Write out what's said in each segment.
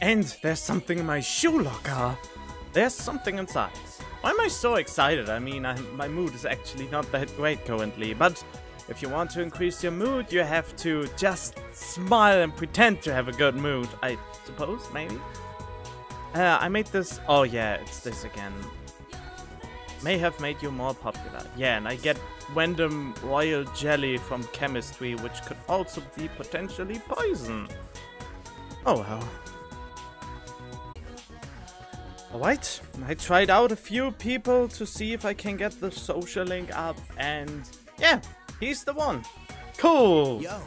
And there's something in my shoe locker. There's something inside. Why am I so excited? I mean, I, my mood is actually not that great currently, but if you want to increase your mood, you have to just smile and pretend to have a good mood, I suppose, maybe? Uh, I made this... Oh yeah, it's this again. May have made you more popular. Yeah, and I get random royal jelly from chemistry, which could also be potentially poison. Oh well. Alright, I tried out a few people to see if I can get the social link up, and yeah, he's the one. Cool! Yo.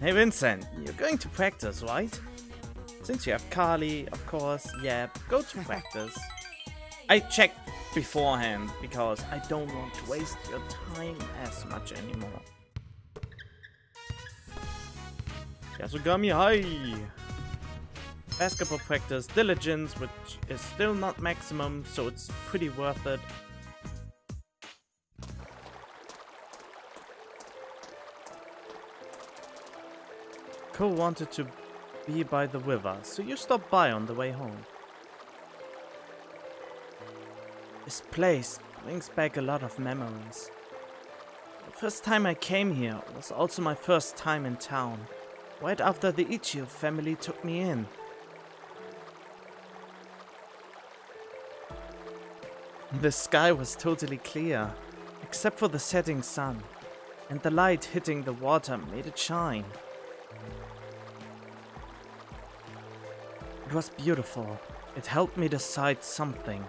Hey Vincent, you're going to practice, right? Since you have Carly, of course, yeah, go to practice. I checked beforehand, because I don't want to waste your time as much anymore. Yasogami, hi! Basketball practice, diligence, which is still not maximum, so it's pretty worth it. Ko wanted to be by the river, so you stopped by on the way home. This place brings back a lot of memories. The first time I came here was also my first time in town, right after the Ichijo family took me in. The sky was totally clear, except for the setting sun, and the light hitting the water made it shine. It was beautiful. It helped me decide something.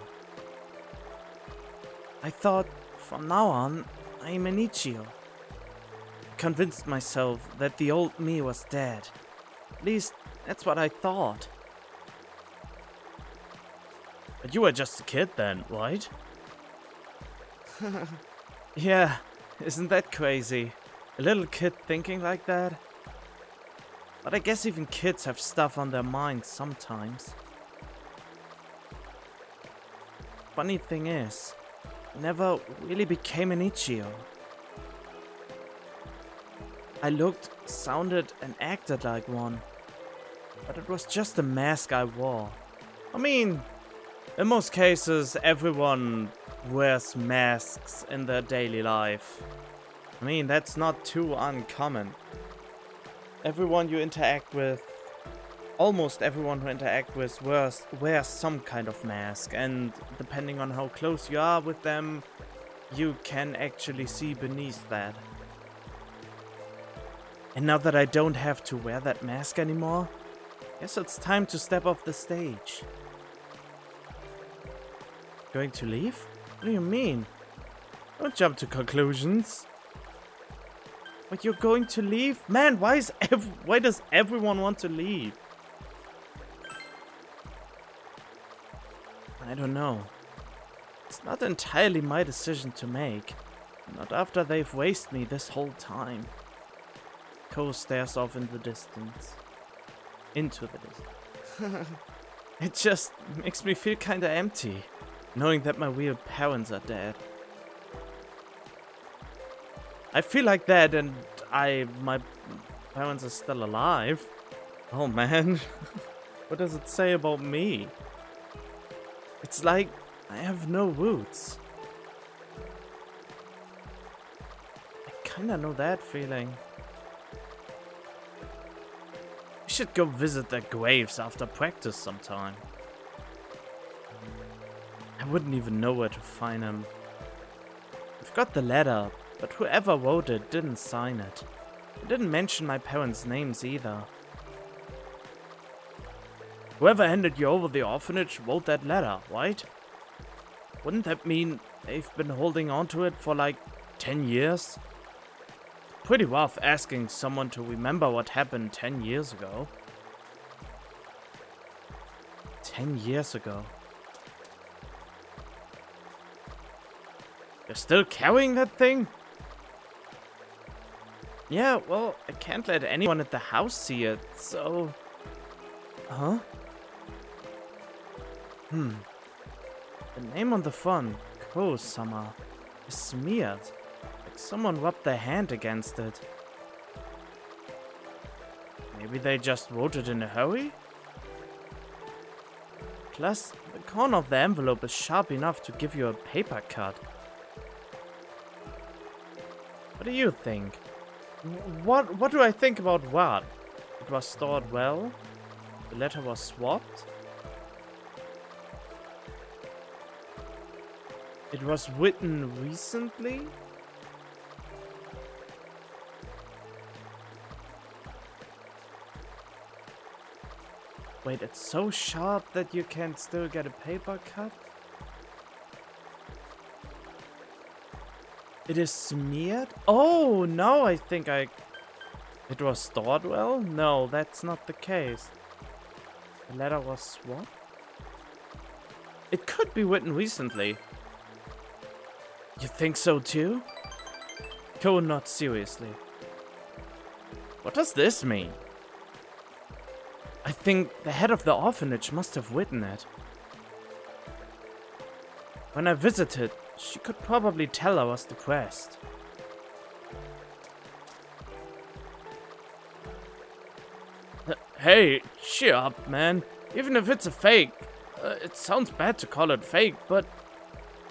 I thought, from now on, I am an Ichijo. I convinced myself that the old me was dead. At least, that's what I thought. But you were just a kid then, right? yeah, isn't that crazy? A little kid thinking like that? But I guess even kids have stuff on their minds sometimes. Funny thing is, I never really became an Ichijo. I looked, sounded, and acted like one. But it was just a mask I wore. I mean, in most cases, everyone wears masks in their daily life. I mean, that's not too uncommon. Everyone you interact with, almost everyone who interact with wears, wears some kind of mask, and depending on how close you are with them, you can actually see beneath that. And now that I don't have to wear that mask anymore, guess it's time to step off the stage. Going to leave? What do you mean? Don't jump to conclusions. But you're going to leave? Man, why is ev why does everyone want to leave? I don't know. It's not entirely my decision to make. Not after they've wasted me this whole time. Ko stares off in the distance. Into the distance. it just makes me feel kinda empty knowing that my real parents are dead. I feel like that and I, my parents are still alive. Oh man, what does it say about me? It's like I have no roots. I kinda know that feeling. We should go visit their graves after practice sometime. Wouldn't even know where to find him. I've got the letter, but whoever wrote it didn't sign it. It didn't mention my parents' names either. Whoever handed you over the orphanage wrote that letter, right? Wouldn't that mean they've been holding on to it for like 10 years? Pretty rough asking someone to remember what happened 10 years ago. 10 years ago. You're still carrying that thing? Yeah, well, I can't let anyone at the house see it, so... Huh? Hmm. The name on the front, Ko-sama, is smeared. Like someone rubbed their hand against it. Maybe they just wrote it in a hurry? Plus, the corner of the envelope is sharp enough to give you a paper cut. What do you think? What what do I think about what? It was stored well? The letter was swapped? It was written recently? Wait, it's so sharp that you can still get a paper cut? It is smeared? Oh, no, I think I... It was stored well? No, that's not the case. The letter was swapped? It could be written recently. You think so too? Cohen not seriously. What does this mean? I think the head of the orphanage must have written it. When I visited, she could probably tell I was depressed. Hey, cheer up, man. Even if it's a fake, uh, it sounds bad to call it fake, but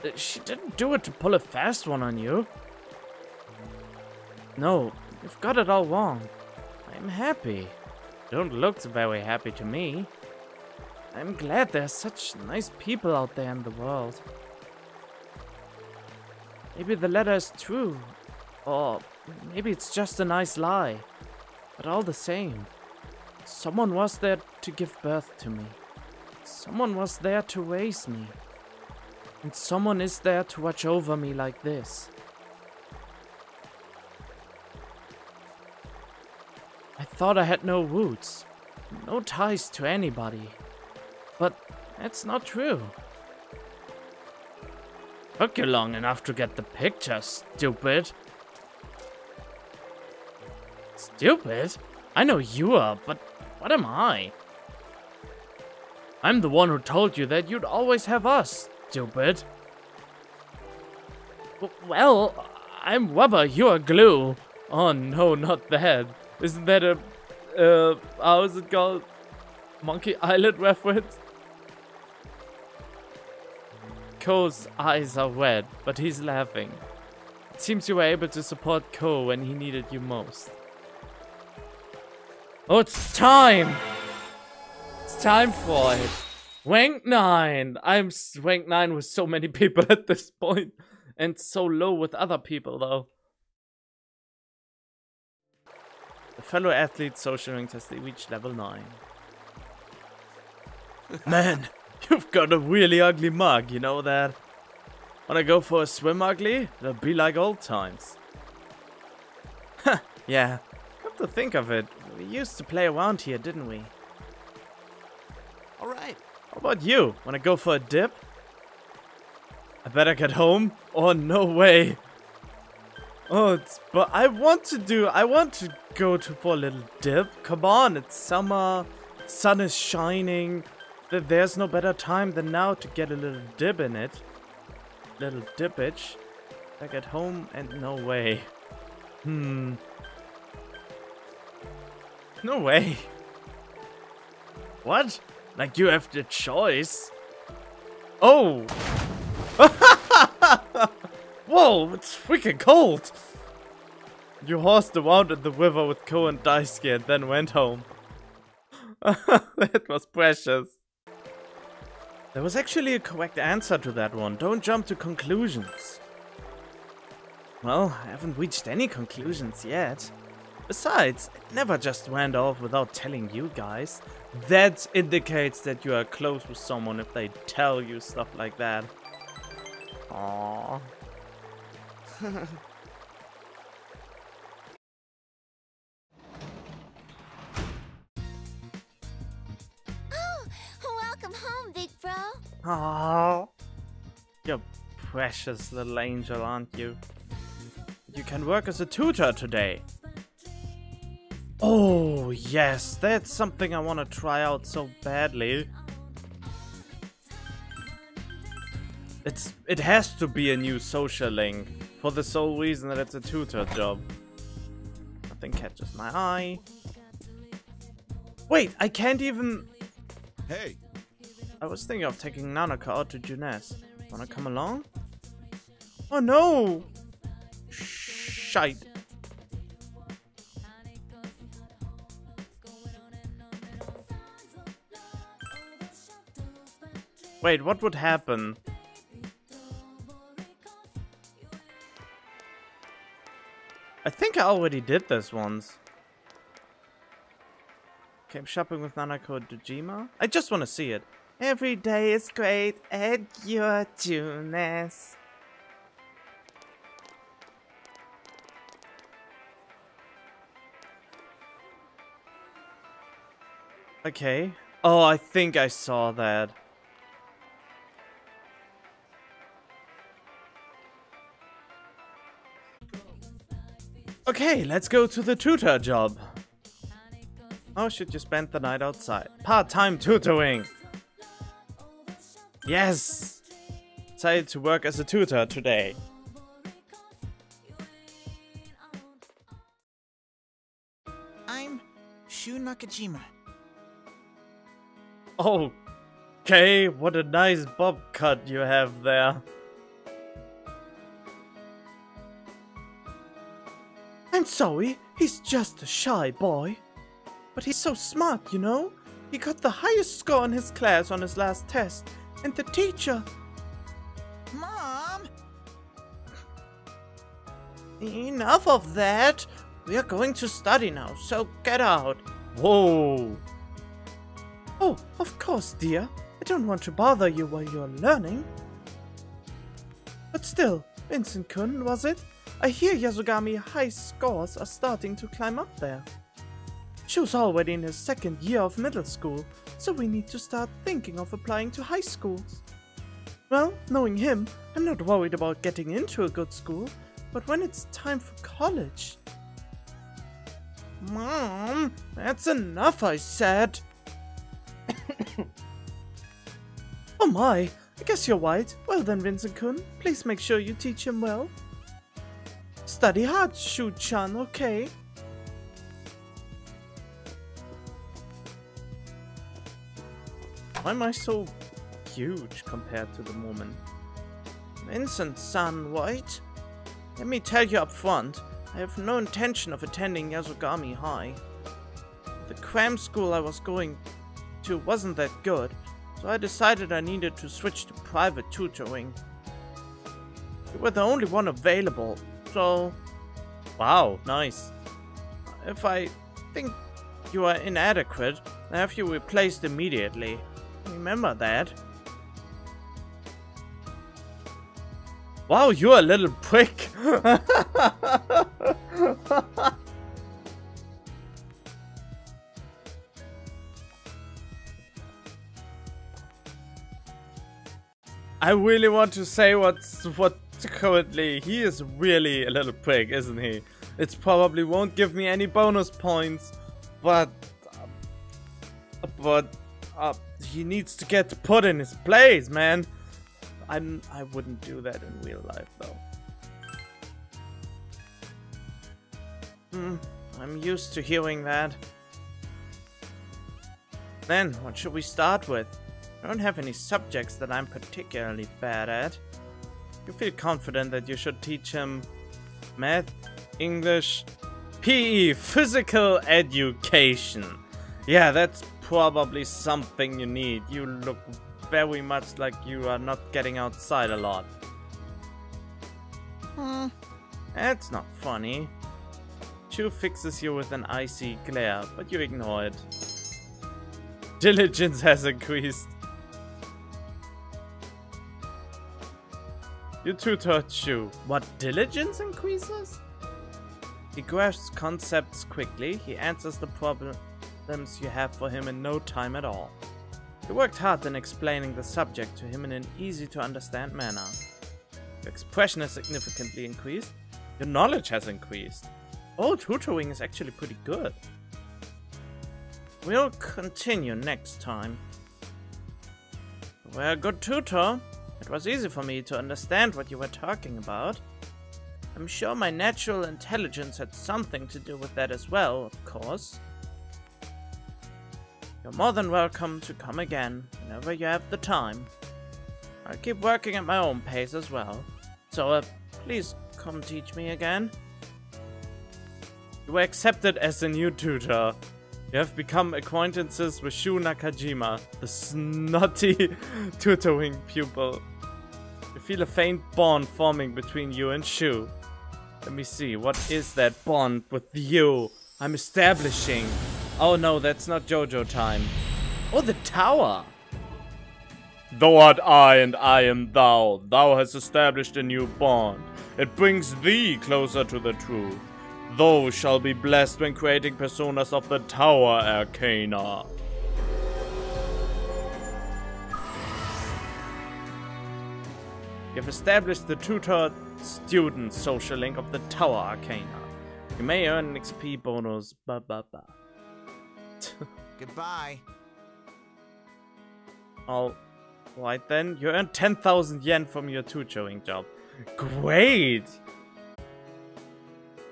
uh, she didn't do it to pull a fast one on you. No, you've got it all wrong. I'm happy. Don't look very happy to me. I'm glad there's such nice people out there in the world. Maybe the letter is true. Or maybe it's just a nice lie. But all the same, someone was there to give birth to me. Someone was there to raise me. And someone is there to watch over me like this. I thought I had no roots, no ties to anybody. But that's not true. Took you long enough to get the picture, stupid. Stupid? I know you are, but what am I? I'm the one who told you that you'd always have us, stupid. Well, I'm rubber, you're glue. Oh no, not that. Isn't that a, uh, how is it called? Monkey Island reference? Ko's eyes are red, but he's laughing. It seems you were able to support Ko when he needed you most. Oh, it's time! It's time for it. Wank 9! I'm Wank 9 with so many people at this point, and so low with other people though. The fellow athlete social rank has reached level 9. Man, You've got a really ugly mug, you know that? Wanna go for a swim ugly? It'll be like old times. yeah, come to think of it, we used to play around here, didn't we? Alright. How about you? Wanna go for a dip? I better get home? Oh, no way. Oh, but I want to do, I want to go to for a little dip. Come on, it's summer, sun is shining, there's no better time than now to get a little dip in it. Little dippage. Back at home and no way. Hmm. No way. What? Like you have the choice? Oh! Whoa, it's freaking cold! You horsed around in the river with Ko and Daisuke and then went home. that was precious. There was actually a correct answer to that one. Don't jump to conclusions. Well, I haven't reached any conclusions yet. Besides, it never just went off without telling you guys. That indicates that you are close with someone if they tell you stuff like that. Aww. Oh, you're precious little angel, aren't you? You can work as a tutor today. Oh, yes, that's something I want to try out so badly. It's It has to be a new social link, for the sole reason that it's a tutor job. Nothing catches my eye. Wait, I can't even... Hey, I was thinking of taking Nanako out to Junes. Wanna come along? Oh no! Shite. Wait, what would happen? I think I already did this once. Came shopping with Nanako Dojima? I just want to see it. Every day is great at your Junes. Okay. Oh, I think I saw that. Okay, let's go to the tutor job. How should you spend the night outside? Part-time tutoring! Yes! Decided to work as a tutor today. I'm Shu Nakajima. Oh, Okay, what a nice bob cut you have there. I'm sorry, he's just a shy boy. But he's so smart, you know? He got the highest score in his class on his last test. And the teacher... Mom! Enough of that! We are going to study now, so get out. Whoa! Oh, of course, dear. I don't want to bother you while you're learning. But still, Vincent-kun, was it? I hear Yasogami high scores are starting to climb up there. Shu's already in his second year of middle school, so we need to start thinking of applying to high schools. Well, knowing him, I'm not worried about getting into a good school, but when it's time for college... Mom, that's enough, I said! oh my, I guess you're right. Well then, Vincent-kun, please make sure you teach him well. Study hard, Shu-chan, okay? Why am I so huge compared to the woman? Vincent-san, right? Let me tell you up front, I have no intention of attending Yasogami High. The cram school I was going to wasn't that good, so I decided I needed to switch to private tutoring. You were the only one available, so... Wow, nice. If I think you are inadequate, I'll have you replaced immediately. Remember that. Wow, you're a little prick. I really want to say what's what currently he is really a little prick, isn't he? It probably won't give me any bonus points, but uh, but uh, he needs to get put in his place, man. I'm I wouldn't do that in real life though. Hmm, I'm used to hearing that. Then, what should we start with? I don't have any subjects that I'm particularly bad at. You feel confident that you should teach him math, English, PE, physical education. Yeah, that's probably something you need. You look very much like you are not getting outside a lot. Hmm, that's not funny. Shu fixes you with an icy glare, but you ignore it. Diligence has increased. You tutored Shu. What diligence increases? He grasps concepts quickly. He answers the you have for him in no time at all. You worked hard in explaining the subject to him in an easy to understand manner. Your expression has significantly increased. Your knowledge has increased. Oh, tutoring is actually pretty good. We'll continue next time. You were a good tutor. It was easy for me to understand what you were talking about. I'm sure my natural intelligence had something to do with that as well, of course. You're more than welcome to come again whenever you have the time. I'll keep working at my own pace as well. So, uh, please come teach me again. You were accepted as a new tutor. You have become acquaintances with Shu Nakajima, the snotty tutoring pupil. You feel a faint bond forming between you and Shu. Let me see, what is that bond with you? I'm establishing. Oh no, that's not JoJo time. Oh, the tower! Thou art I and I am thou. Thou hast established a new bond. It brings thee closer to the truth. Thou shall be blessed when creating personas of the Tower Arcana. You've established the tutor-student social link of the Tower Arcana. You may earn an XP bonus, ba ba ba. Goodbye. All right then, you earned 10,000 yen from your tutoring job. Great!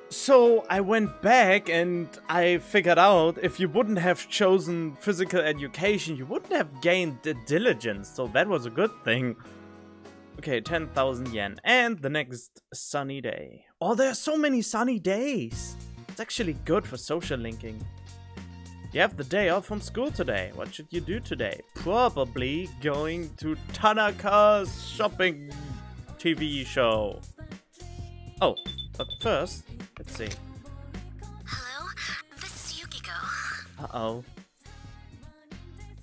So I went back and I figured out if you wouldn't have chosen physical education, you wouldn't have gained the diligence. So that was a good thing. Okay, 10,000 yen. And the next sunny day. Oh, there are so many sunny days. It's actually good for social linking. You have the day off from school today. What should you do today? Probably going to Tanaka's shopping TV show. Oh, but first, let's see. Hello, this is Yukiko. Uh-oh.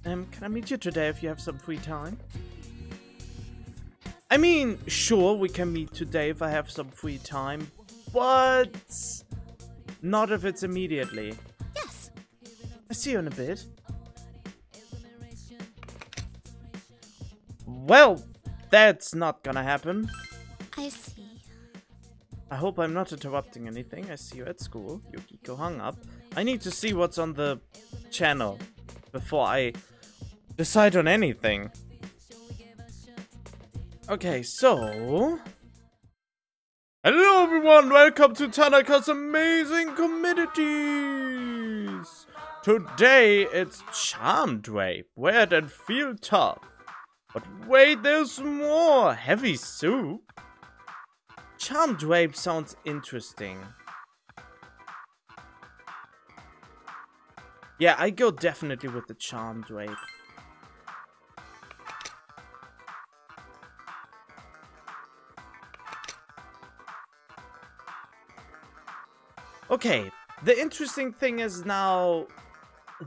Um, can I meet you today if you have some free time? I mean, sure, we can meet today if I have some free time, but not if it's immediately. Yes. I see you in a bit. Well, that's not gonna happen. I see. I hope I'm not interrupting anything. I see you at school. Yukiko hung up. I need to see what's on the channel before I decide on anything. Okay, so... Hello everyone, welcome to Tanaka's Amazing Commodities! Today it's Charm Drape, wear it and feel tough. But wait, there's more! Heavy soup? Charm Drape sounds interesting. Yeah, I go definitely with the Charm Drape. Okay, the interesting thing is now,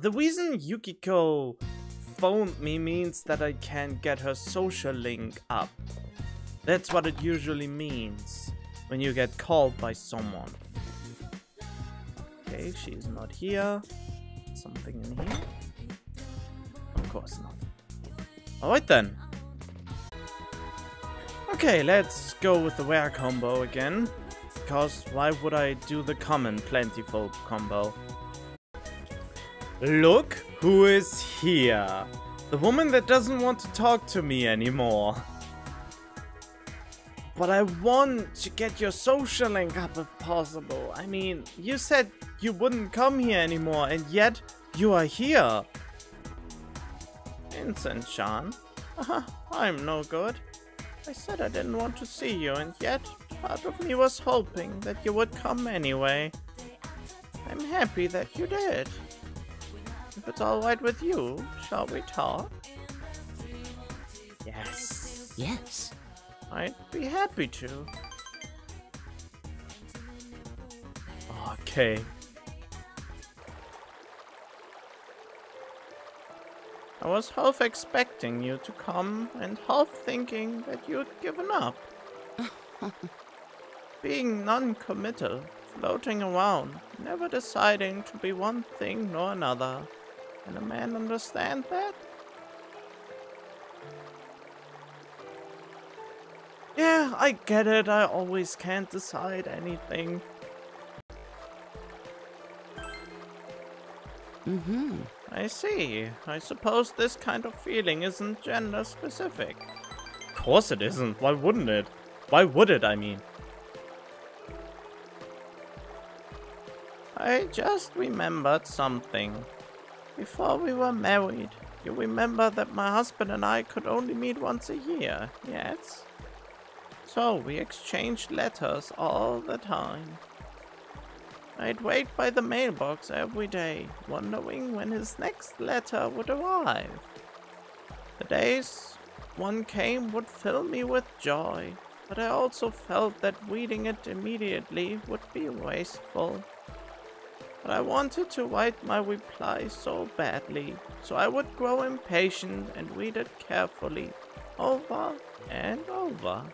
the reason Yukiko phoned me means that I can't get her social link up. That's what it usually means when you get called by someone. Okay, she's not here. Something in here? Of course not. Alright then. Okay, let's go with the rare combo again. Because why would I do the common plentiful combo? Look who is here. The woman that doesn't want to talk to me anymore. But I want to get your social link up if possible. I mean, you said you wouldn't come here anymore, and yet you are here. Vincent-chan. Uh-huh, I'm no good. I said I didn't want to see you, and yet part of me was hoping that you would come anyway. I'm happy that you did. If it's alright with you, shall we talk? Yes. Yes. I'd be happy to. Okay. I was half expecting you to come and half thinking that you'd given up. Being non-committal, floating around, never deciding to be one thing nor another. Can a man understand that? Yeah, I get it. I always can't decide anything. Mm-hmm. I see. I suppose this kind of feeling isn't gender specific. Of course it isn't. Why wouldn't it? Why would it, I mean? I just remembered something. Before we were married, you remember that my husband and I could only meet once a year, yes? So we exchanged letters all the time. I'd wait by the mailbox every day, wondering when his next letter would arrive. The days one came would fill me with joy, but I also felt that reading it immediately would be wasteful. But I wanted to write my reply so badly, so I would grow impatient and read it carefully, over and over.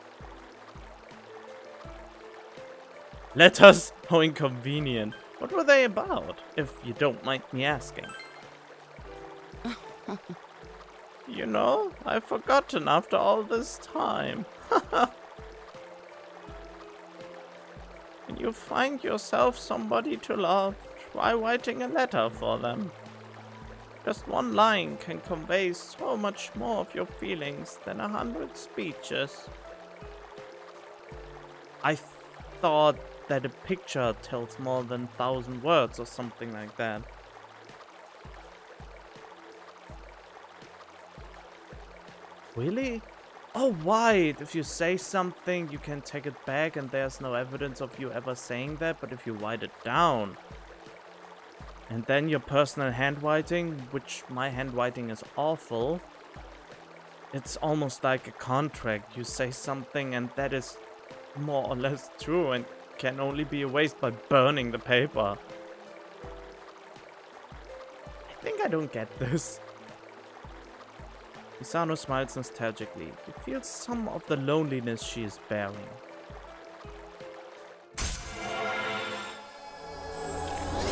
Letters? How inconvenient. What were they about, if you don't mind me asking? you know, I've forgotten after all this time. when you find yourself somebody to love, try writing a letter for them. Just one line can convey so much more of your feelings than a hundred speeches. I thought that a picture tells more than a thousand words or something like that. Really? Oh, right. If you say something, you can take it back and there's no evidence of you ever saying that. But if you write it down, and then your personal handwriting, which my handwriting is awful, it's almost like a contract. You say something and that is more or less true and can only be erased by burning the paper. I think I don't get this. Hisano smiles nostalgically. He feels some of the loneliness she is bearing.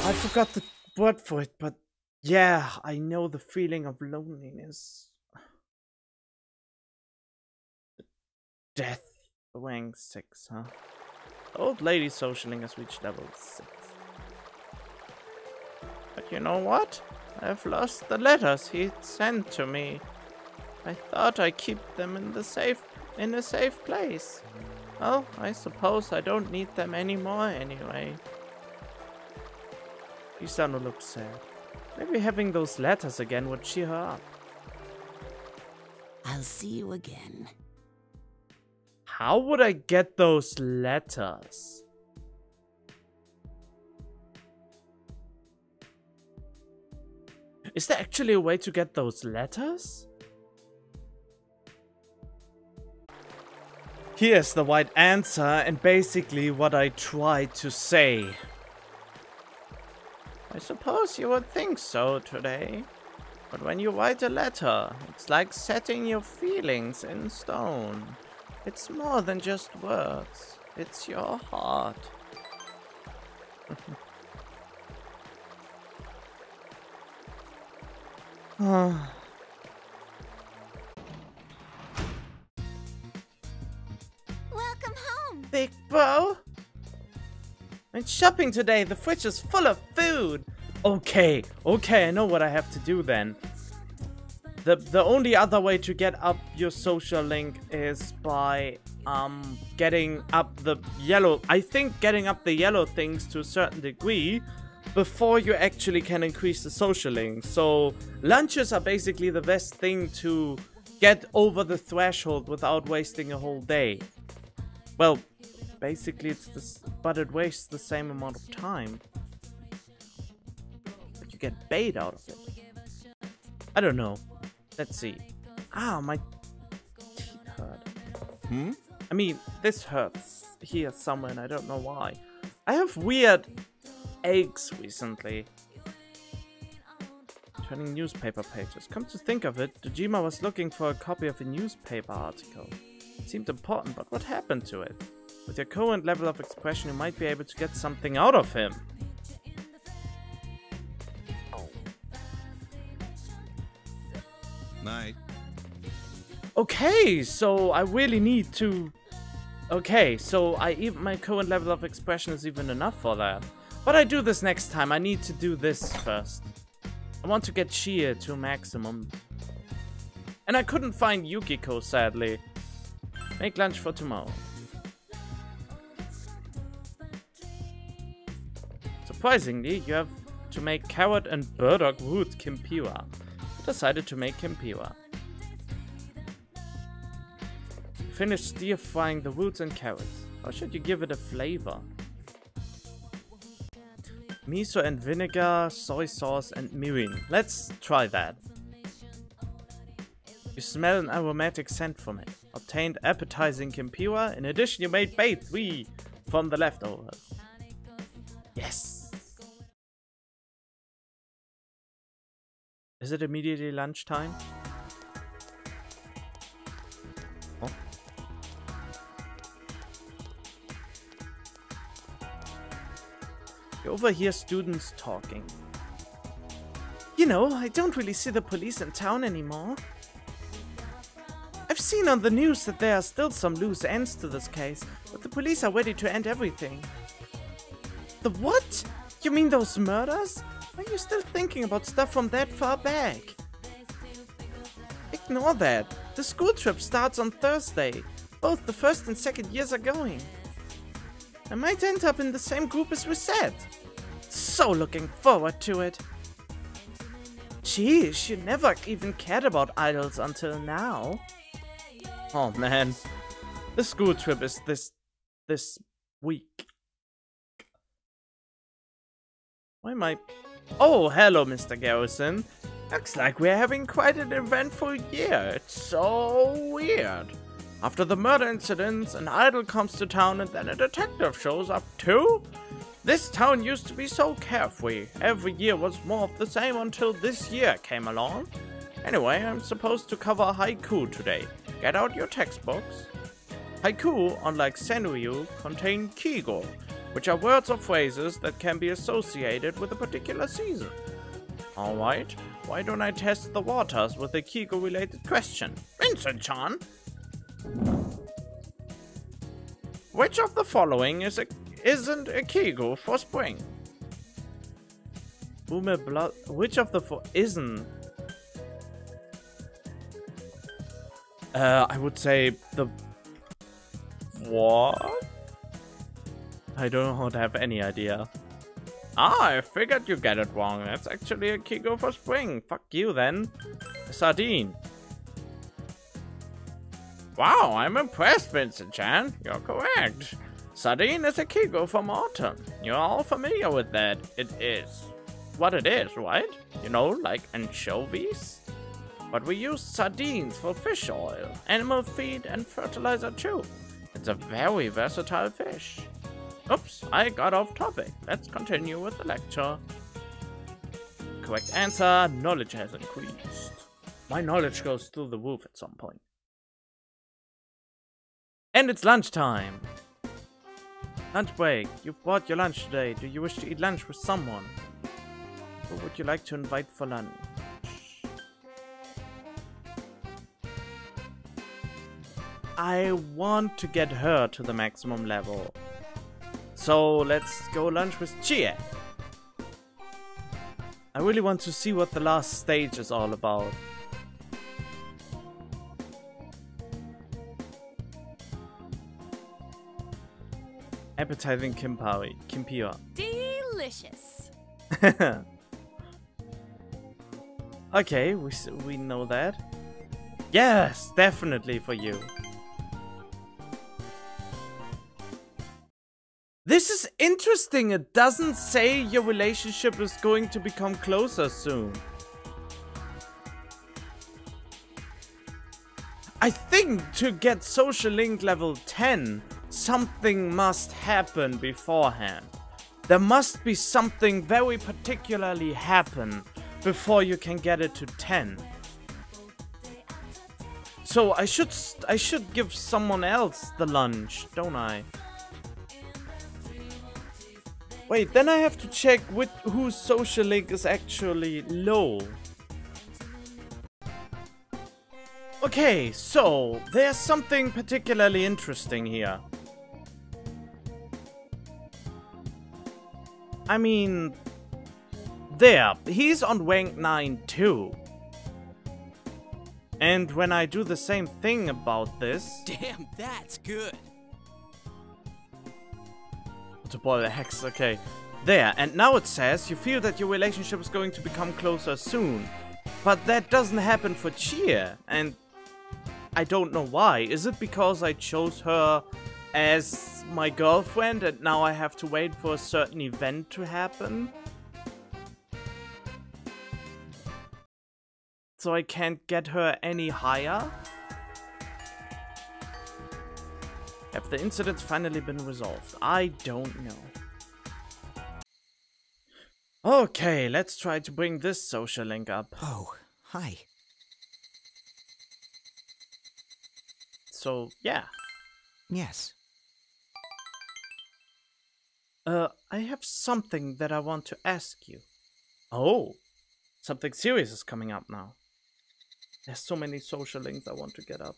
I forgot the word for it, but yeah, I know the feeling of loneliness. Death rank 6, huh? Old lady socialing has reached level 6. But you know what? I've lost the letters he sent to me. I thought I keep them in the safe in a safe place. Well, I suppose I don't need them anymore anyway. Hisano looks sad. Maybe having those letters again would cheer her up. I'll see you again. How would I get those letters? Is there actually a way to get those letters? Here's the right answer and basically what I tried to say. I suppose you would think so today. But when you write a letter, it's like setting your feelings in stone. It's more than just words. It's your heart. Welcome home. Big bro? Went shopping today. The fridge is full of food. Okay, okay, I know what I have to do then. The the only other way to get up your social link is by um getting up the yellow I think getting up the yellow things to a certain degree before you actually can increase the social link. So lunches are basically the best thing to get over the threshold without wasting a whole day. Well, basically it's this but it wastes the same amount of time. But you get bait out of it. I don't know. Let's see. Ah, my teeth hurt. Hmm? I mean, this hurts here somewhere and I don't know why. I have weird aches recently. Turning newspaper pages. Come to think of it, Dojima was looking for a copy of a newspaper article. It seemed important, but what happened to it? With your current level of expression, you might be able to get something out of him. Night. Okay, so I really need to... Okay, so I even my current level of expression is even enough for that. But I do this next time. I need to do this first. I want to get cheer to maximum. And I couldn't find Yukiko, sadly. Make lunch for tomorrow. Surprisingly, you have to make carrot and burdock root kimpiwa. I decided to make kimpiwa. Finish stir frying the roots and carrots. Or should you give it a flavor? Miso and vinegar, soy sauce and mirin. Let's try that. You smell an aromatic scent from it. Obtained appetizing kimpiwa. In addition, you made bait 3 from the leftovers. Yes! Is it immediately lunchtime? Oh. You overhear students talking. You know, I don't really see the police in town anymore. I've seen on the news that there are still some loose ends to this case, but the police are ready to end everything. The what? You mean those murders? Are you still thinking about stuff from that far back? Ignore that. The school trip starts on Thursday. Both the first and second years are going. I might end up in the same group as we said. So looking forward to it. Geez, you never even cared about idols until now. Oh man. The school trip is this this week. Why am I Oh, hello Mr. Garrison. Looks like we're having quite an eventful year. It's so weird. After the murder incidents, an idol comes to town and then a detective shows up too? This town used to be so carefree. Every year was more of the same until this year came along. Anyway, I'm supposed to cover haiku today. Get out your textbooks. Haiku, unlike senryu, contain kigo, which are words or phrases that can be associated with a particular season. Alright, why don't I test the waters with a kigo related question? Vincent-chan! Which of the following is a, isn't a kigo for spring? Ume blood. Which of the four isn't? Uh, I would say the what? I don't have any idea. Ah, I figured you get it wrong. That's actually a Kigo for spring. Fuck you then. Sardine. Wow, I'm impressed, Vincent-chan. You're correct. Sardine is a Kigo from autumn. You're all familiar with that. It is what it is, right? You know, like anchovies? But we use sardines for fish oil, animal feed, and fertilizer too. It's a very versatile fish. Oops, I got off topic. Let's continue with the lecture. Correct answer, knowledge has increased. My knowledge goes through the roof at some point. And it's lunchtime. Lunch break. You've bought your lunch today. Do you wish to eat lunch with someone? Who would you like to invite for lunch? I want to get her to the maximum level. So let's go lunch with Chie. I really want to see what the last stage is all about. Appetizing Kimpari. Kimpira. Delicious. okay, we, we know that. Yes, definitely for you. This is interesting. It doesn't say your relationship is going to become closer soon. I think to get social link level 10, something must happen beforehand. There must be something very particularly happen before you can get it to 10. So I should I should give someone else the lunch, don't I? Wait, then I have to check with whose social link is actually low. Okay, so there's something particularly interesting here. I mean, there, he's on rank 9 too. And when I do the same thing about this, Damn, that's good. To boil the hex, okay. There, and now it says you feel that your relationship is going to become closer soon. But that doesn't happen for Chie, and I don't know why. Is it because I chose her as my girlfriend and now I have to wait for a certain event to happen? So I can't get her any higher? Have the incidents finally been resolved? I don't know. Okay, let's try to bring this social link up. Oh, hi. So, yeah. Yes. Uh, I have something that I want to ask you. Oh, something serious is coming up now. There's so many social links I want to get up.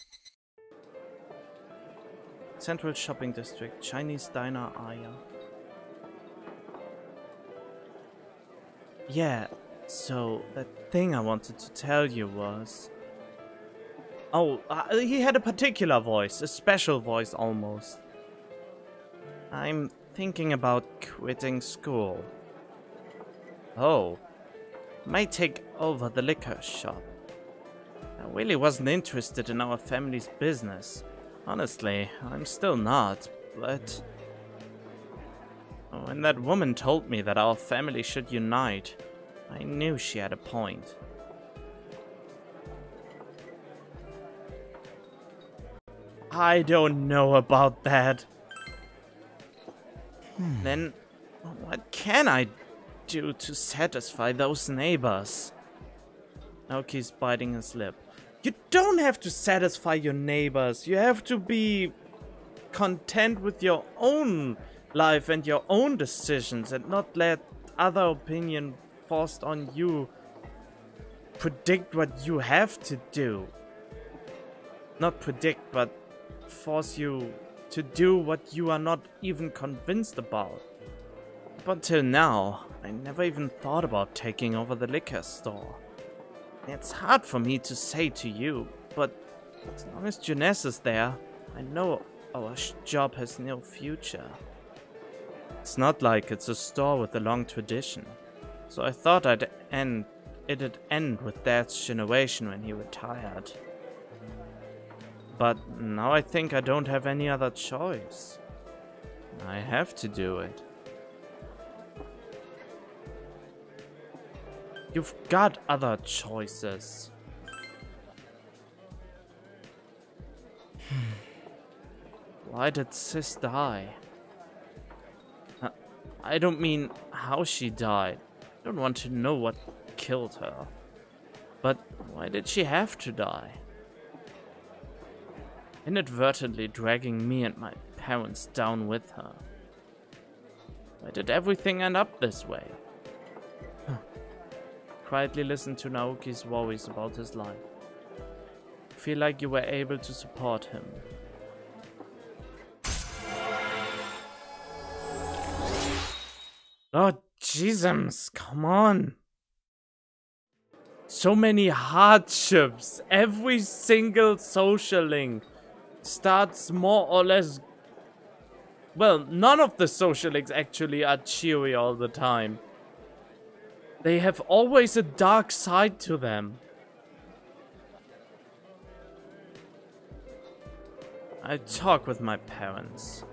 Central Shopping District, Chinese Diner Aiya. Yeah, so that thing I wanted to tell you was... Oh, uh, he had a particular voice, a special voice almost. I'm thinking about quitting school. Oh, may take over the liquor shop. I really wasn't interested in our family's business. Honestly, I'm still not, but... When that woman told me that our family should unite, I knew she had a point. I don't know about that. Hmm. Then, what can I do to satisfy those neighbors? Naoki's biting his lip. You don't have to satisfy your neighbors. You have to be content with your own life and your own decisions and not let other opinion forced on you predict what you have to do. Not predict, but force you to do what you are not even convinced about. But till now, I never even thought about taking over the liquor store. It's hard for me to say to you, but as long as Junes is there, I know our job has no future. It's not like it's a store with a long tradition. So I thought I'd end it'd end with Dad's generation when he retired. But now I think I don't have any other choice. I have to do it. You've got other choices. Why did Sis die? Uh, I don't mean how she died. I don't want to know what killed her. But why did she have to die? Inadvertently dragging me and my parents down with her. Why did everything end up this way? Quietly listen to Naoki's worries about his life. Feel like you were able to support him. Oh, Jesus, come on. So many hardships. Every single social link starts more or less... Well, none of the social links actually are cheery all the time. They have always a dark side to them. I talk with my parents.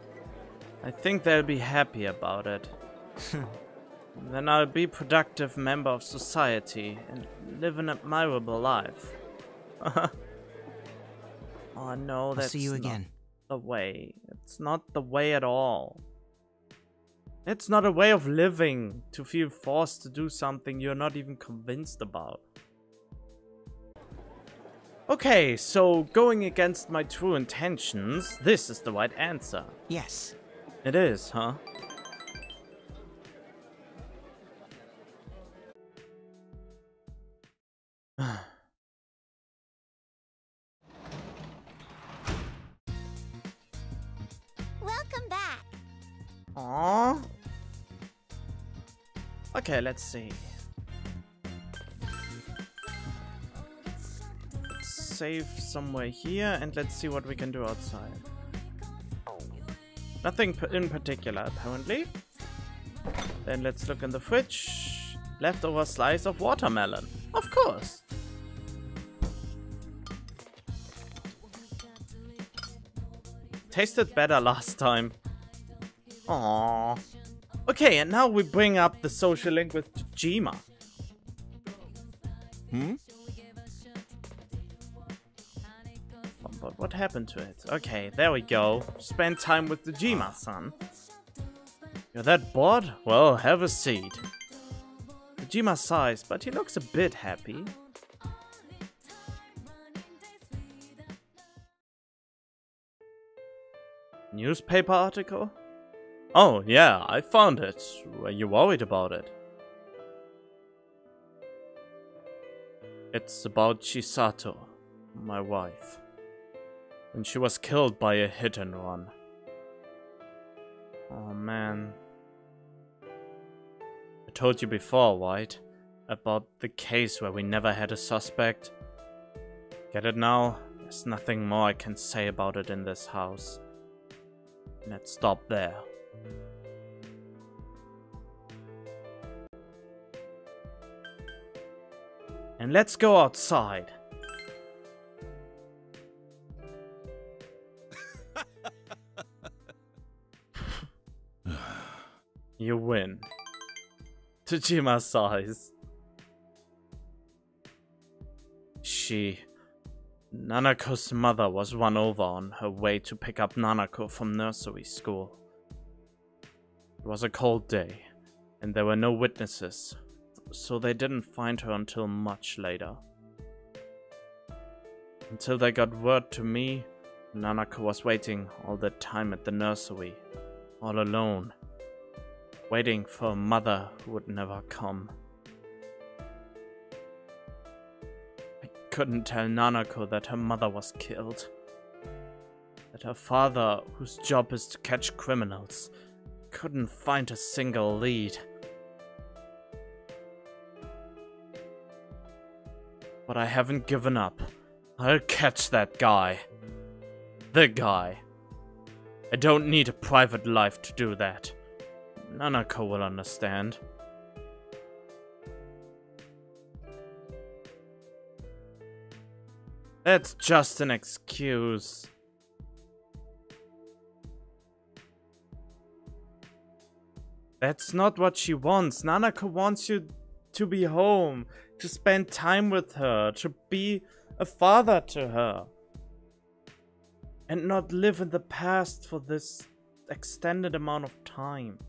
I think they'll be happy about it. then I'll be productive member of society and live an admirable life. oh no, that's I'll see you again. the way. It's not the way at all. It's not a way of living to feel forced to do something you're not even convinced about. Okay, so going against my true intentions, this is the right answer. Yes. It is, huh? Okay, let's see. Save somewhere here and let's see what we can do outside. Nothing in particular, apparently. Then let's look in the fridge. Leftover slice of watermelon. Of course. Tasted better last time. Aww. Okay, and now we bring up the social link with Dojima. Hmm? But what happened to it? Okay, there we go. Spend time with Dojima, son. You're that bored? Well, have a seat. Dojima sighs, but he looks a bit happy. Newspaper article? Oh, yeah, I found it. Were you worried about it? It's about Chisato, my wife. And she was killed by a hit and run. Oh man. I told you before, White, about the case where we never had a suspect. Get it now? There's nothing more I can say about it in this house. Let's stop there. And let's go outside. you win. Dojima sighs. She... Nanako's mother was run over on her way to pick up Nanako from nursery school. It was a cold day, and there were no witnesses, so they didn't find her until much later. Until they got word to me, Nanako was waiting all the time at the nursery, all alone, waiting for a mother who would never come. I couldn't tell Nanako that her mother was killed. That her father, whose job is to catch criminals, couldn't find a single lead. But I haven't given up. I'll catch that guy. The guy. I don't need a private life to do that. Nanako will understand. That's just an excuse. That's not what she wants. Nanako wants you to be home, to spend time with her, to be a father to her. And not live in the past for this extended amount of time.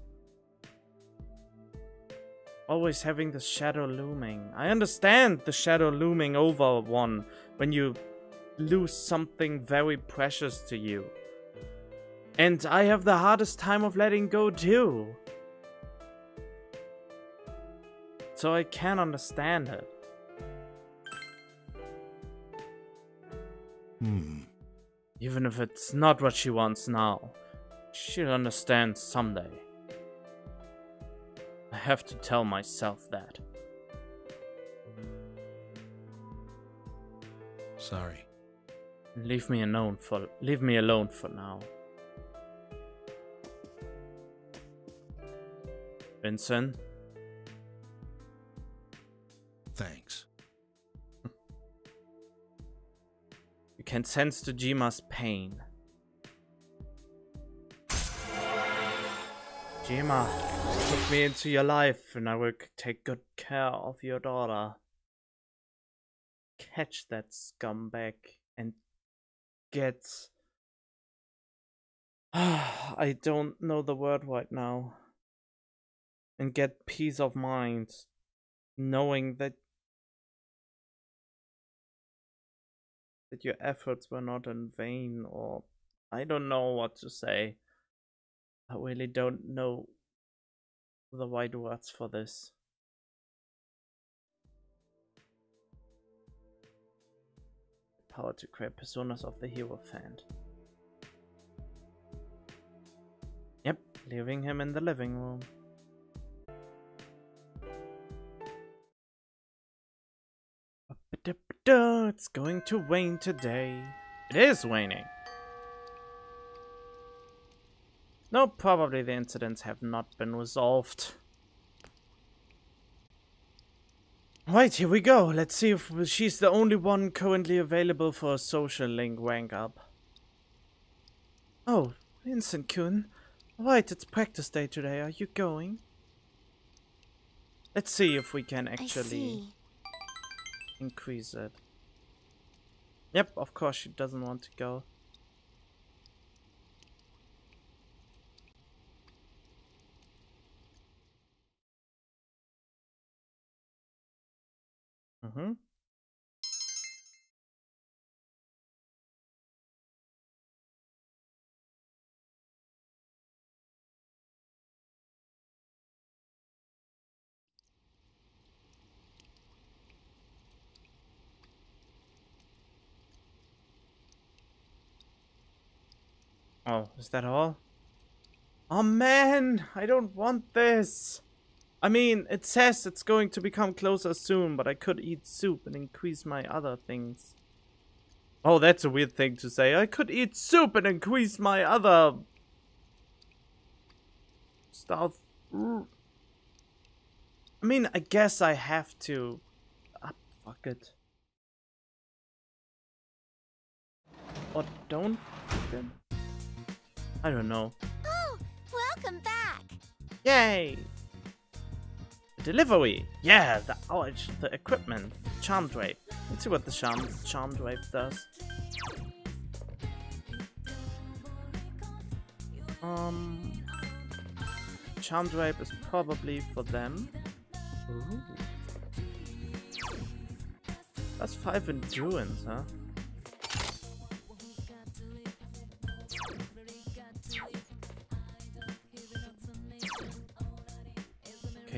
Always having the shadow looming. I understand the shadow looming over one when you lose something very precious to you. And I have the hardest time of letting go too. So I can understand it. Hmm. Even if it's not what she wants now, she'll understand someday. I have to tell myself that. Sorry. Leave me alone for leave me alone for now. Vincent? Thanks. You can sense Dojima's pain. Jima, put me into your life and I will take good care of your daughter. Catch that scumbag and get... I don't know the word right now. And get peace of mind knowing that that your efforts were not in vain or I don't know what to say. I really don't know the right words for this. Power to create personas of the hero fan. Yep, leaving him in the living room. duh, it's going to rain today. It is raining. No, probably the incidents have not been resolved. Right, here we go. Let's see if she's the only one currently available for a social link rank up. Oh, Vincent Kun. Right, it's practice day today. Are you going? Let's see if we can actually increase it. Yep, of course she doesn't want to go. Mm-hmm. Oh, is that all? Oh man, I don't want this. I mean, it says it's going to become closer soon, but I could eat soup and increase my other things. Oh, that's a weird thing to say. I could eat soup and increase my other stuff. I mean, I guess I have to. Ah, fuck it. Or don't. then. I don't know. Oh, welcome back. Yay! Delivery! Yeah, the it's the equipment. Charm drape. Let's see what the charm charm drape does. Um Charm drape is probably for them. Ooh. That's five endurance, huh?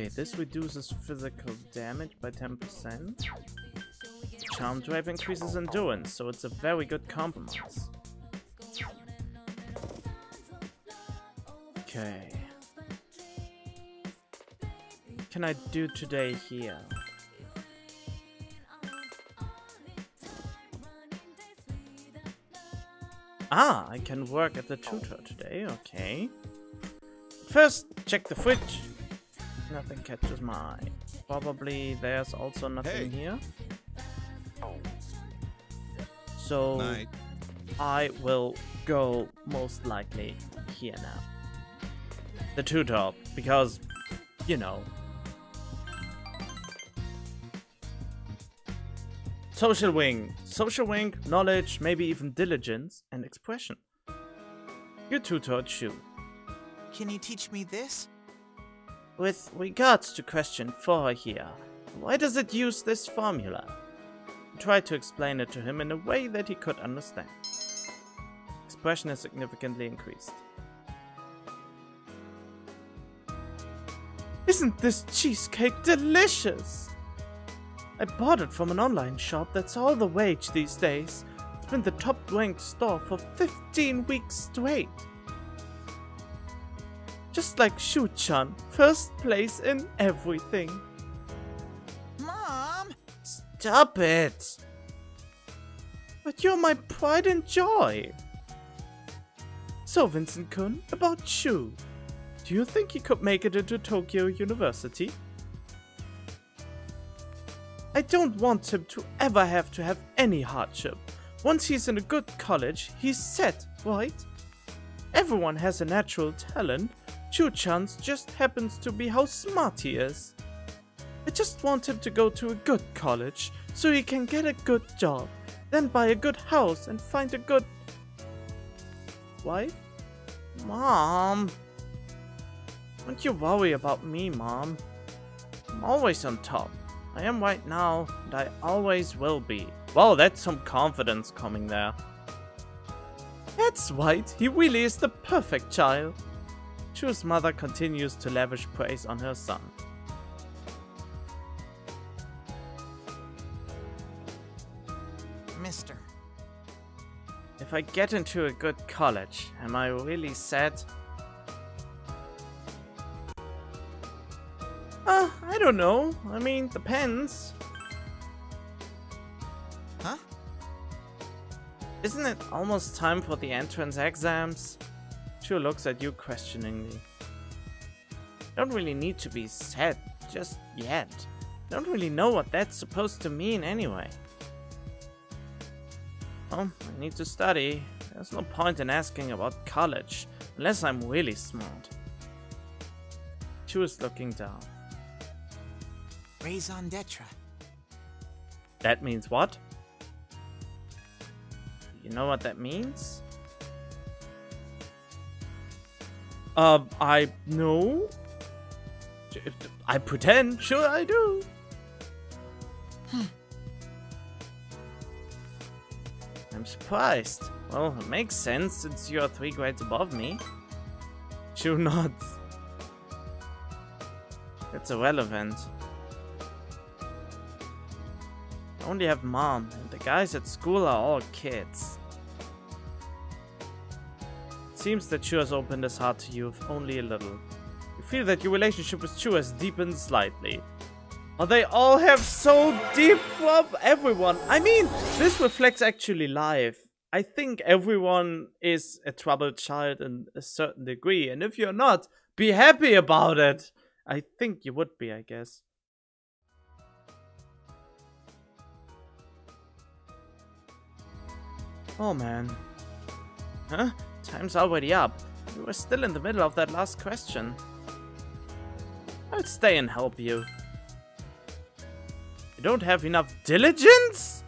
Okay, this reduces physical damage by 10%. Charm Drive increases endurance, so it's a very good compromise. Okay. Can I do today here? Ah, I can work at the tutor today, okay. First, check the fridge. Nothing catches my eye. Probably there's also nothing Hey. here. Oh. So Night. I will go most likely here now. The tutor, because, you know. Social wing. Social wing, knowledge, maybe even diligence and expression. You tutored Shu. Can you teach me this? With regards to question 4 here, why does it use this formula? Try to explain it to him in a way that he could understand. Expression is significantly increased. Isn't this cheesecake delicious? I bought it from an online shop that's all the rage these days. It's been the top ranked store for 15 weeks straight. Just like Shu-chan, first place in everything. Mom! Stop it! But you're my pride and joy. So, Vincent Kun, about Shu. Do you think he could make it into Tokyo University? I don't want him to ever have to have any hardship. Once he's in a good college, he's set, right? Everyone has a natural talent. Shu-chan's just happens to be how smart he is. I just want him to go to a good college so he can get a good job, then buy a good house and find a good wife? Mom, don't you worry about me, Mom. I'm always on top. I am right now, and I always will be. Wow, that's some confidence coming there. That's right, he really is the perfect child. Shu's mother continues to lavish praise on her son. Mister. If I get into a good college, am I really sad? Uh, I don't know. I mean, depends. Huh? Isn't it almost time for the entrance exams? Shu looks at you questioningly. Don't really need to be set just yet. Don't really know what that's supposed to mean anyway. Oh, I need to study. There's no point in asking about college, unless I'm really smart. Shu is looking down. Raison d'etre. That means what? You know what that means? Uh, I know. I pretend. Sure, I do. I'm surprised. Well, it makes sense since you're three grades above me. Shu not. It's irrelevant. I only have mom, and the guys at school are all kids. Seems that Shu has opened his heart to you, if only a little. You feel that your relationship with Shu has deepened slightly. Oh, they all have so deep well, everyone. I mean, this reflects actually life. I think everyone is a troubled child in a certain degree, and if you're not, be happy about it. I think you would be, I guess. Oh man. Huh? Time's already up. We were still in the middle of that last question. I'll stay and help you. You don't have enough diligence?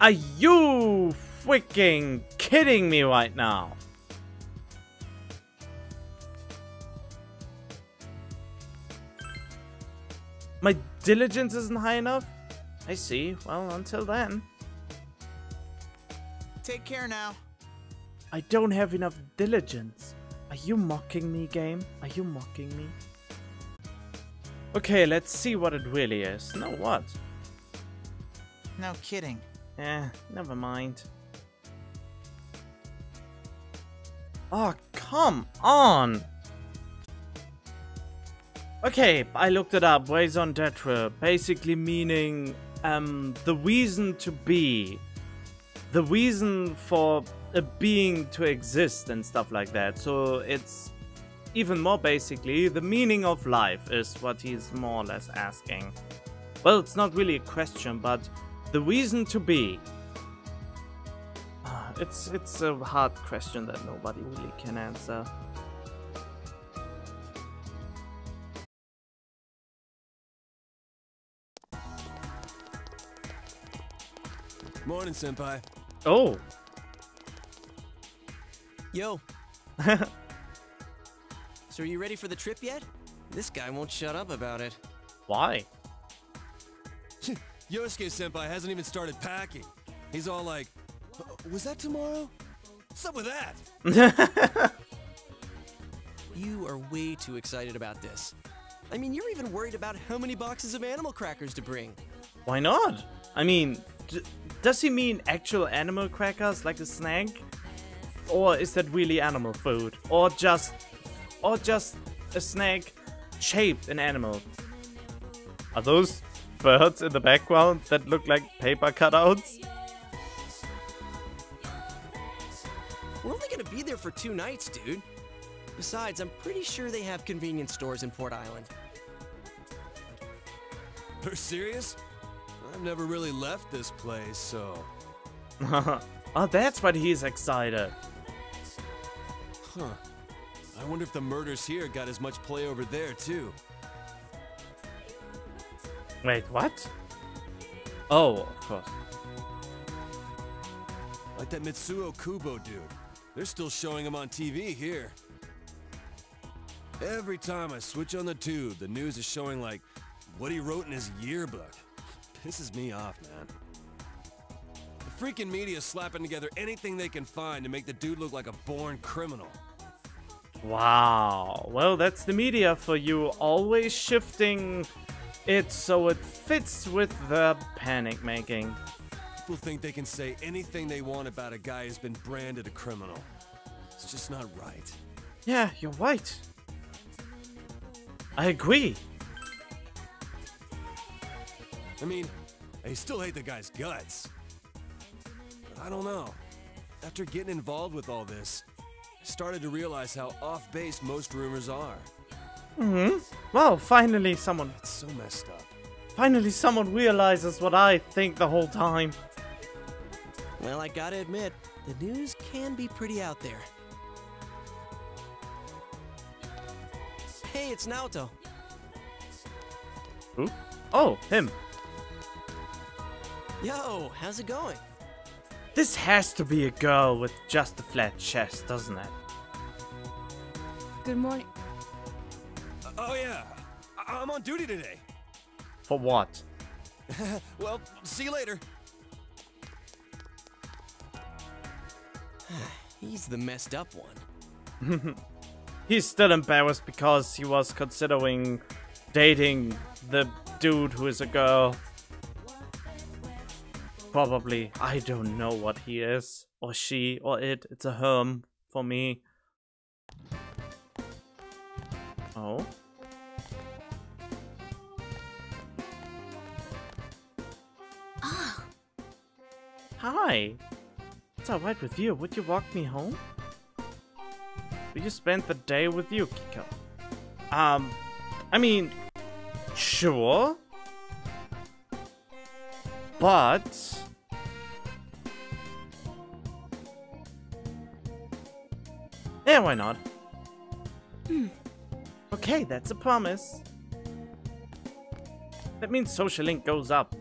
Are you freaking kidding me right now? My diligence isn't high enough? I see. Well, until then. Take care now. I don't have enough diligence. Are you mocking me, game? Are you mocking me? Okay, let's see what it really is. No, what? No kidding. Eh, never mind. Oh, come on! Okay, I looked it up. Raison d'etre, basically meaning um, the reason to be, the reason for a being to exist and stuff like that. So it's even more basically the meaning of life is what he's more or less asking. Well, it's not really a question, but the reason to be. It's it's a hard question that nobody really can answer. Morning, Senpai. Oh, Yo. so are you ready for the trip yet? This guy won't shut up about it. why? Yosuke Senpai hasn't even started packing. He's all like, "Uh, was that tomorrow? What's up with that? You are way too excited about this. I mean, you're even worried about how many boxes of animal crackers to bring. Why not? I mean, does he mean actual animal crackers like a snack? Or is that really animal food? Or just or just a snack shaped an animal? Are those birds in the background that look like paper cutouts? We're only gonna be there for two nights, dude. Besides, I'm pretty sure they have convenience stores in Port Island. They're serious? I've never really left this place, so. oh, that's why he's excited. Huh. I wonder if the murders here got as much play over there, too. Wait, what? Oh, of course. Like that Mitsuo Kubo dude. They're still showing him on TV here. Every time I switch on the tube, the news is showing like what he wrote in his yearbook. Pisses me off, man. The freaking media slapping together anything they can find to make the dude look like a born criminal. Wow. Well, that's the media for you, always shifting it so it fits with the panic making. People think they can say anything they want about a guy who's been branded a criminal. It's just not right. Yeah, you're right. I agree. I mean, I still hate the guy's guts. But I don't know. After getting involved with all this, I started to realize how off base most rumors are. Mm-hmm. Well, finally someone, It's so messed up. finally someone realizes what I think the whole time. Well, I gotta admit, the news can be pretty out there. Hey, it's Naoto. Who? Oh, him. Yo, how's it going? This has to be a girl with just a flat chest, doesn't it? Good morning. Oh yeah, I- I'm on duty today. For what? Well, see you later. He's the messed up one. He's still embarrassed because he was considering dating the dude who is a girl. Probably. I don't know what he is. Or she. Or it. It's a herm for me. Oh? Oh, Hi. It's alright with you. Would you walk me home? Will you spend the day with Yukiko? Um, I mean, sure. But... Yeah, why not? Hmm. Okay, that's a promise. That means social link goes up.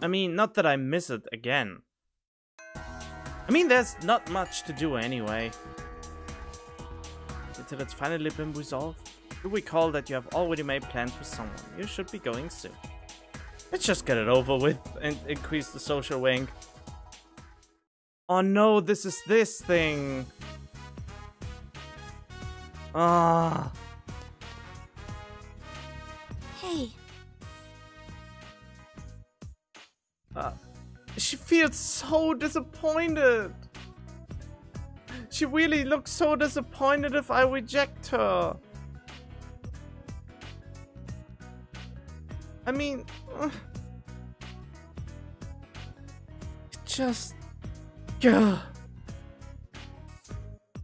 I mean, not that I miss it again. I mean, there's not much to do anyway. Until it's finally been resolved. Do recall that you have already made plans with someone. You should be going soon. Let's just get it over with and increase the social wing. Oh no, this is this thing. Ah. hey, Uh, she feels so disappointed. She really looks so disappointed if I reject her. I mean, uh, just, Gah.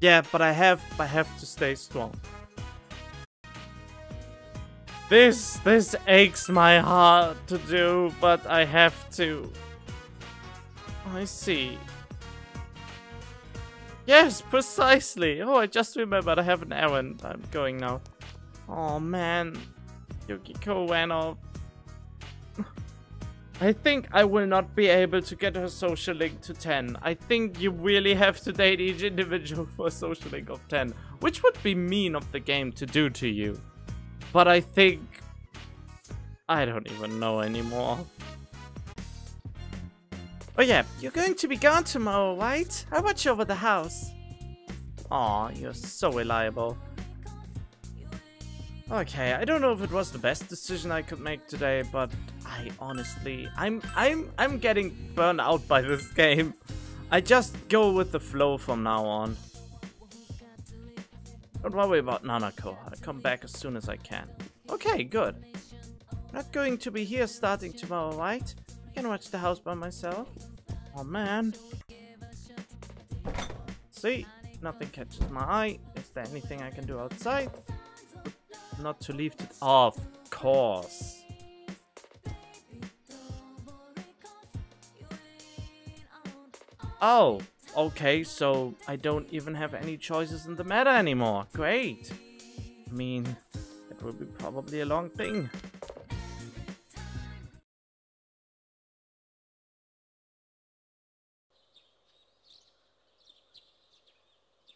Yeah. But I have, I have to stay strong. This, this aches my heart to do, but I have to. I see. Yes, precisely. Oh, I just remembered I have an errand. I'm going now. Oh man, Yukiko went off. I think I will not be able to get her social link to 10. I think you really have to date each individual for a social link of 10, which would be mean of the game to do to you. But I think... I don't even know anymore. Oh yeah, you're going to be gone tomorrow, right? I'll watch over the house. Aw, you're so reliable. Okay, I don't know if it was the best decision I could make today, but I honestly, I'm, I'm, I'm getting burned out by this game. I just go with the flow from now on. Don't worry about Nanako. I'll come back as soon as I can. Okay, good. Not going to be here starting tomorrow, right? I can watch the house by myself. Oh man. See, nothing catches my eye. Is there anything I can do outside? Not to leave it. Of course. Oh, okay, so I don't even have any choices in the matter anymore. Great. I mean, it will be probably a long thing.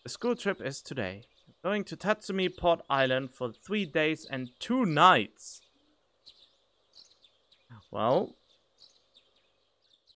The school trip is today. Going to Tatsumi Port Island for three days and two nights. Well,